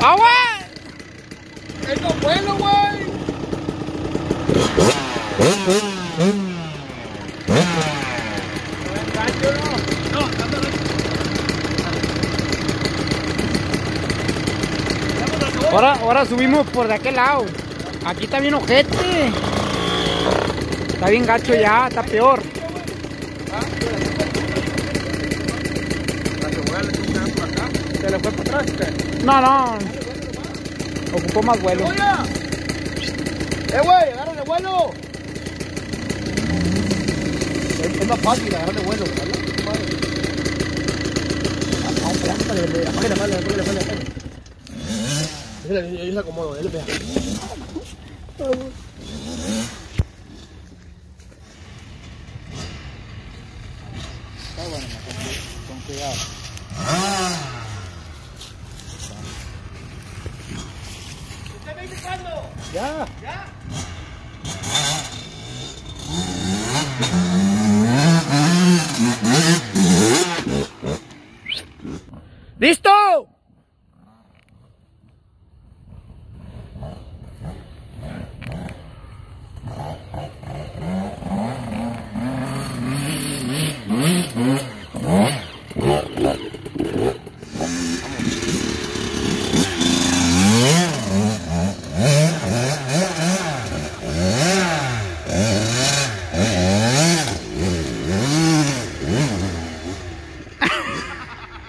¡Agua! ¡Es lo bueno, güey! Ahora, ahora subimos por de aquel lado. Aquí está bien ojete. Está bien gacho ya, está peor. ¿Se le fue para atrás? No, no. Ocupó más vuelo. ¡Oye! ¡Eh, güey! ¡Agárrale vuelo! Es, es más fácil agarrarle vuelo, ¿verdad? Ah, apáguela, apáguela, apáguela. Déjale, Yo acomodo, él le pega. Con cuidado. Ya. ¡Listo!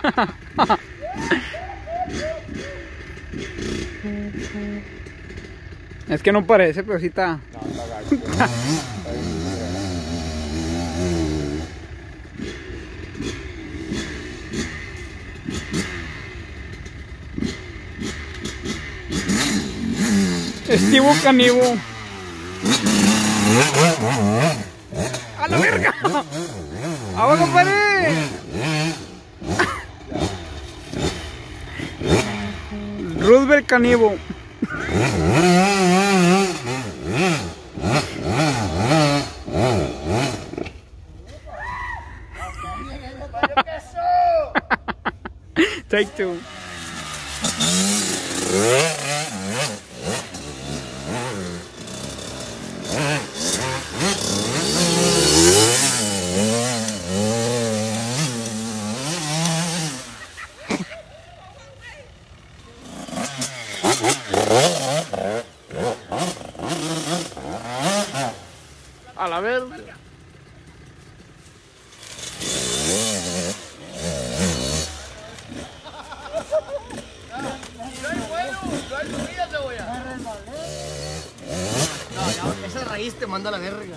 Es que no parece, pero sí está. Estivo canivo. ¡A la verga! ¡Agua, compadre! el caníbal. Take two. Te manda la verga.